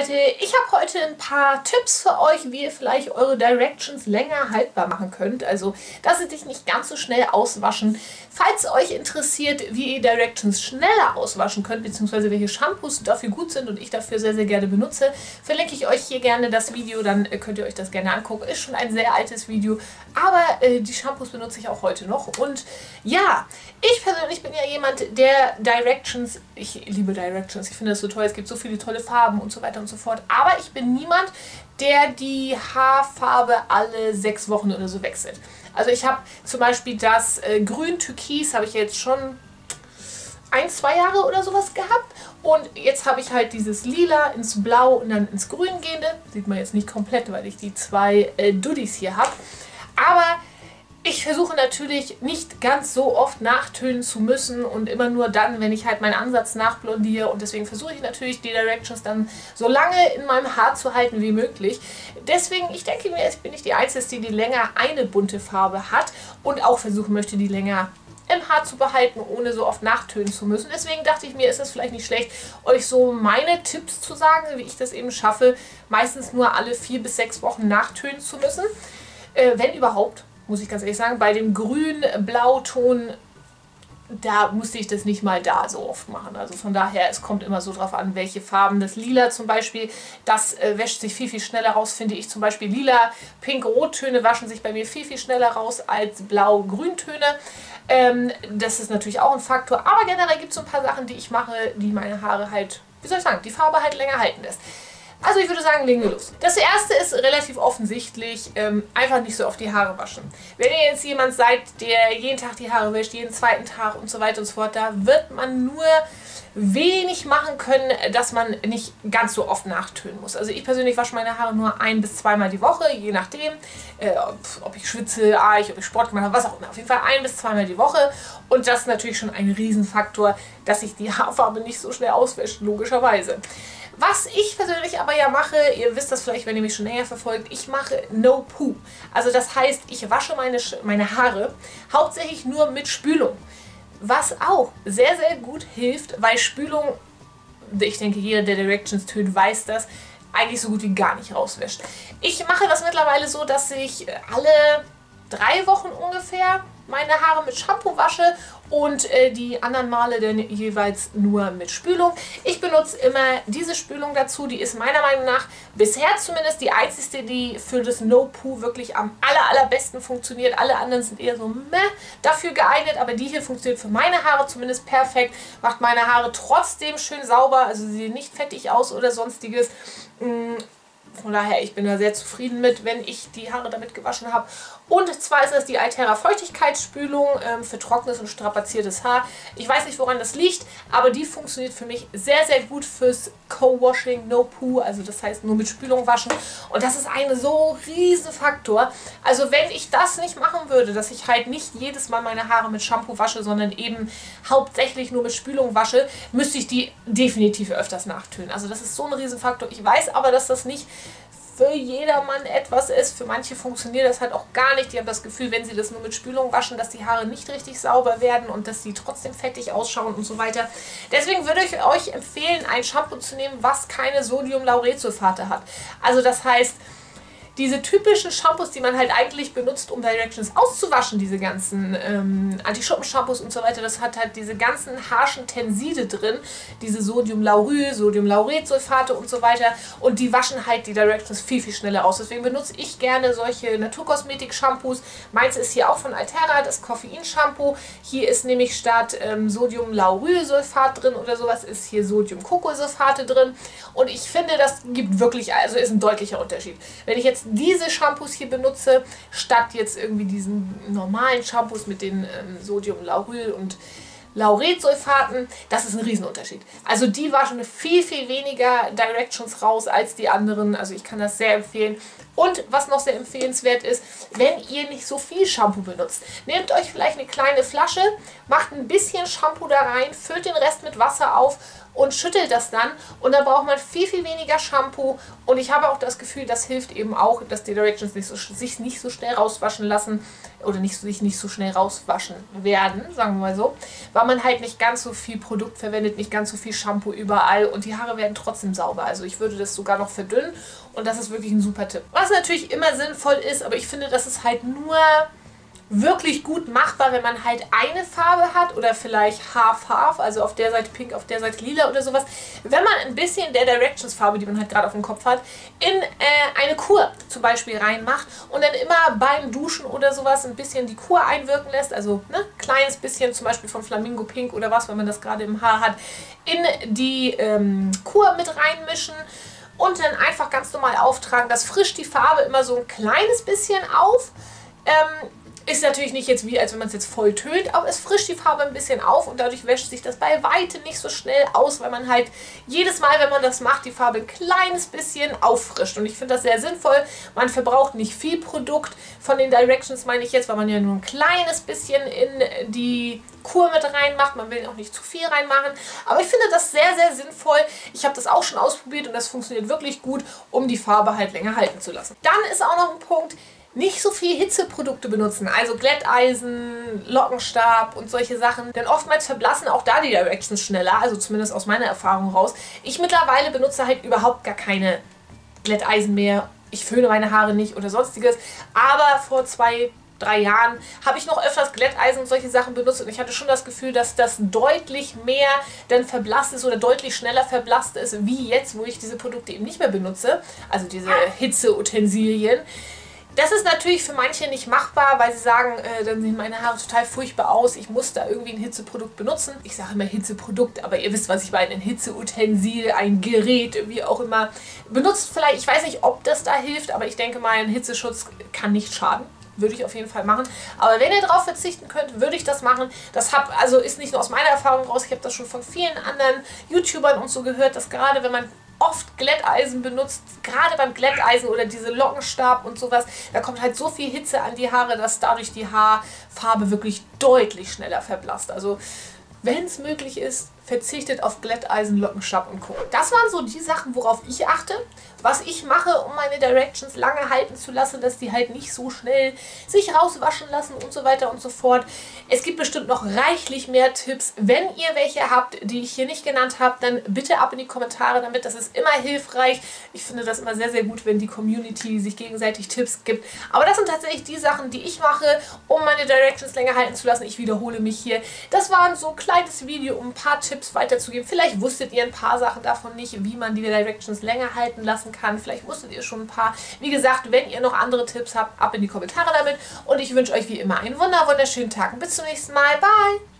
Leute, ich habe heute ein paar Tipps für euch, wie ihr vielleicht eure Directions länger haltbar machen könnt. Also, dass sie dich nicht ganz so schnell auswaschen. Falls euch interessiert, wie ihr Directions schneller auswaschen könnt, beziehungsweise welche Shampoos dafür gut sind und ich dafür sehr, sehr gerne benutze, verlinke ich euch hier gerne das Video, dann äh, könnt ihr euch das gerne angucken. Ist schon ein sehr altes Video, aber äh, die Shampoos benutze ich auch heute noch. Und ja, ich persönlich bin ja jemand, der Directions, ich liebe Directions, ich finde das so toll, es gibt so viele tolle Farben und so weiter und so fort. Aber ich bin niemand, der die Haarfarbe alle sechs Wochen oder so wechselt. Also ich habe zum Beispiel das äh, Grün-Türkis, habe ich jetzt schon ein, zwei Jahre oder sowas gehabt. Und jetzt habe ich halt dieses Lila ins Blau und dann ins Grün gehende. Sieht man jetzt nicht komplett, weil ich die zwei äh, Duddies hier habe. Aber ich versuche natürlich nicht ganz so oft nachtönen zu müssen und immer nur dann, wenn ich halt meinen Ansatz nachblondiere und deswegen versuche ich natürlich die Directions dann so lange in meinem Haar zu halten wie möglich. Deswegen, ich denke mir, ich bin nicht die Einzige, die die länger eine bunte Farbe hat und auch versuchen möchte, die länger im Haar zu behalten, ohne so oft nachtönen zu müssen. Deswegen dachte ich mir, ist es vielleicht nicht schlecht, euch so meine Tipps zu sagen, wie ich das eben schaffe, meistens nur alle vier bis sechs Wochen nachtönen zu müssen. Äh, wenn überhaupt muss ich ganz ehrlich sagen. Bei dem grün-blauton, da musste ich das nicht mal da so oft machen. Also von daher, es kommt immer so drauf an, welche Farben. Das Lila zum Beispiel, das äh, wäscht sich viel, viel schneller raus, finde ich. Zum Beispiel Lila, Pink, Rottöne waschen sich bei mir viel, viel schneller raus als Blau-Grüntöne. Ähm, das ist natürlich auch ein Faktor. Aber generell gibt es so ein paar Sachen, die ich mache, die meine Haare halt, wie soll ich sagen, die Farbe halt länger halten lässt. Also ich würde sagen, legen wir los. Das erste ist relativ offensichtlich, ähm, einfach nicht so oft die Haare waschen. Wenn ihr jetzt jemand seid, der jeden Tag die Haare wäscht, jeden zweiten Tag und so weiter und so fort, da wird man nur wenig machen können, dass man nicht ganz so oft nachtönen muss. Also ich persönlich wasche meine Haare nur ein bis zweimal die Woche, je nachdem, äh, ob ich schwitze, ob ich Sport gemacht habe, was auch immer. Auf jeden Fall ein bis zweimal die Woche und das ist natürlich schon ein Riesenfaktor, dass sich die Haarfarbe nicht so schnell auswäscht, logischerweise. Was ich persönlich aber ja mache, ihr wisst das vielleicht, wenn ihr mich schon länger verfolgt, ich mache No Poo. Also das heißt, ich wasche meine, meine Haare hauptsächlich nur mit Spülung. Was auch sehr, sehr gut hilft, weil Spülung, ich denke, jeder, der Directions tönt, weiß das, eigentlich so gut wie gar nicht rauswäscht. Ich mache das mittlerweile so, dass ich alle drei Wochen ungefähr meine Haare mit Shampoo wasche und äh, die anderen Male dann jeweils nur mit Spülung. Ich benutze immer diese Spülung dazu, die ist meiner Meinung nach bisher zumindest die einzige, die für das No-Poo wirklich am aller, allerbesten funktioniert. Alle anderen sind eher so meh dafür geeignet, aber die hier funktioniert für meine Haare zumindest perfekt, macht meine Haare trotzdem schön sauber, also sie sehen nicht fettig aus oder sonstiges. Von daher, ich bin da sehr zufrieden mit, wenn ich die Haare damit gewaschen habe. Und zwar ist das die Altera Feuchtigkeitsspülung ähm, für trockenes und strapaziertes Haar. Ich weiß nicht, woran das liegt, aber die funktioniert für mich sehr, sehr gut fürs Co-Washing, No Poo, also das heißt nur mit Spülung waschen. Und das ist ein so riesen Faktor. Also wenn ich das nicht machen würde, dass ich halt nicht jedes Mal meine Haare mit Shampoo wasche, sondern eben hauptsächlich nur mit Spülung wasche, müsste ich die definitiv öfters nachtönen. Also das ist so ein riesen Faktor. Ich weiß aber, dass das nicht für jedermann etwas ist. Für manche funktioniert das halt auch gar nicht. Die haben das Gefühl, wenn sie das nur mit Spülung waschen, dass die Haare nicht richtig sauber werden und dass sie trotzdem fettig ausschauen und so weiter. Deswegen würde ich euch empfehlen, ein Shampoo zu nehmen, was keine Sodium-Lauretsulfate hat. Also das heißt, diese typischen Shampoos, die man halt eigentlich benutzt, um Directions auszuwaschen, diese ganzen ähm, Anti-Schuppen-Shampoos und so weiter, das hat halt diese ganzen harschen Tenside drin, diese Sodium-Lauryl, Sodium-Lauretsulfate und so weiter und die waschen halt die Directions viel, viel schneller aus. Deswegen benutze ich gerne solche Naturkosmetik-Shampoos. Meins ist hier auch von Altera, das Koffein-Shampoo. Hier ist nämlich statt ähm, Sodium-Laurylsulfat drin oder sowas, ist hier Sodium-Kokosulfate drin und ich finde, das gibt wirklich, also ist ein deutlicher Unterschied. Wenn ich jetzt diese Shampoos hier benutze, statt jetzt irgendwie diesen normalen Shampoos mit den ähm, Sodium Lauryl und Lauretsulfaten, das ist ein Riesenunterschied. Also die waschen viel, viel weniger Directions raus als die anderen. Also ich kann das sehr empfehlen. Und was noch sehr empfehlenswert ist, wenn ihr nicht so viel Shampoo benutzt, nehmt euch vielleicht eine kleine Flasche, macht ein bisschen Shampoo da rein, füllt den Rest mit Wasser auf und schüttelt das dann und dann braucht man viel, viel weniger Shampoo und ich habe auch das Gefühl, das hilft eben auch, dass die Directions nicht so, sich nicht so schnell rauswaschen lassen oder nicht, sich nicht so schnell rauswaschen werden, sagen wir mal so, weil man halt nicht ganz so viel Produkt verwendet, nicht ganz so viel Shampoo überall und die Haare werden trotzdem sauber. Also ich würde das sogar noch verdünnen und das ist wirklich ein super Tipp. Was natürlich immer sinnvoll ist, aber ich finde, das ist halt nur wirklich gut machbar, wenn man halt eine Farbe hat oder vielleicht half-half, also auf der Seite pink, auf der Seite lila oder sowas. Wenn man ein bisschen der Directions-Farbe, die man halt gerade auf dem Kopf hat, in äh, eine Kur zum Beispiel reinmacht und dann immer beim Duschen oder sowas ein bisschen die Kur einwirken lässt, also ne, kleines bisschen zum Beispiel von Flamingo Pink oder was, wenn man das gerade im Haar hat, in die ähm, Kur mit reinmischen und dann einfach ganz normal auftragen. Das frischt die Farbe immer so ein kleines bisschen auf. Ähm, ist natürlich nicht jetzt wie, als wenn man es jetzt voll tönt, aber es frischt die Farbe ein bisschen auf und dadurch wäscht sich das bei weitem nicht so schnell aus, weil man halt jedes Mal, wenn man das macht, die Farbe ein kleines bisschen auffrischt. Und ich finde das sehr sinnvoll. Man verbraucht nicht viel Produkt von den Directions, meine ich jetzt, weil man ja nur ein kleines bisschen in die Kur mit reinmacht. Man will auch nicht zu viel reinmachen. Aber ich finde das sehr, sehr sinnvoll. Ich habe das auch schon ausprobiert und das funktioniert wirklich gut, um die Farbe halt länger halten zu lassen. Dann ist auch noch ein Punkt, nicht so viel Hitzeprodukte benutzen, also Glätteisen, Lockenstab und solche Sachen. Denn oftmals verblassen auch da die Directions schneller, also zumindest aus meiner Erfahrung raus. Ich mittlerweile benutze halt überhaupt gar keine Glätteisen mehr. Ich föhne meine Haare nicht oder sonstiges. Aber vor zwei, drei Jahren habe ich noch öfters Glätteisen und solche Sachen benutzt und ich hatte schon das Gefühl, dass das deutlich mehr dann verblasst ist oder deutlich schneller verblasst ist, wie jetzt, wo ich diese Produkte eben nicht mehr benutze. Also diese Hitzeutensilien. Das ist natürlich für manche nicht machbar, weil sie sagen, äh, dann sehen meine Haare total furchtbar aus. Ich muss da irgendwie ein Hitzeprodukt benutzen. Ich sage immer Hitzeprodukt, aber ihr wisst, was ich meine. Ein Hitzeutensil, ein Gerät, wie auch immer. Benutzt vielleicht, ich weiß nicht, ob das da hilft, aber ich denke mal, ein Hitzeschutz kann nicht schaden würde ich auf jeden Fall machen. Aber wenn ihr darauf verzichten könnt, würde ich das machen. Das hab, also ist nicht nur aus meiner Erfahrung raus, ich habe das schon von vielen anderen YouTubern und so gehört, dass gerade wenn man oft Glätteisen benutzt, gerade beim Glätteisen oder diese Lockenstab und sowas, da kommt halt so viel Hitze an die Haare, dass dadurch die Haarfarbe wirklich deutlich schneller verblasst. Also wenn es möglich ist, verzichtet auf Glätteisen, Lockenstab und Co. Das waren so die Sachen, worauf ich achte was ich mache, um meine Directions lange halten zu lassen, dass die halt nicht so schnell sich rauswaschen lassen und so weiter und so fort. Es gibt bestimmt noch reichlich mehr Tipps. Wenn ihr welche habt, die ich hier nicht genannt habe, dann bitte ab in die Kommentare damit. Das ist immer hilfreich. Ich finde das immer sehr, sehr gut, wenn die Community sich gegenseitig Tipps gibt. Aber das sind tatsächlich die Sachen, die ich mache, um meine Directions länger halten zu lassen. Ich wiederhole mich hier. Das war so ein kleines Video, um ein paar Tipps weiterzugeben. Vielleicht wusstet ihr ein paar Sachen davon nicht, wie man die Directions länger halten lassen kann. Vielleicht wusstet ihr schon ein paar. Wie gesagt, wenn ihr noch andere Tipps habt, ab in die Kommentare damit. Und ich wünsche euch wie immer einen wunder wunderschönen Tag. Bis zum nächsten Mal. Bye!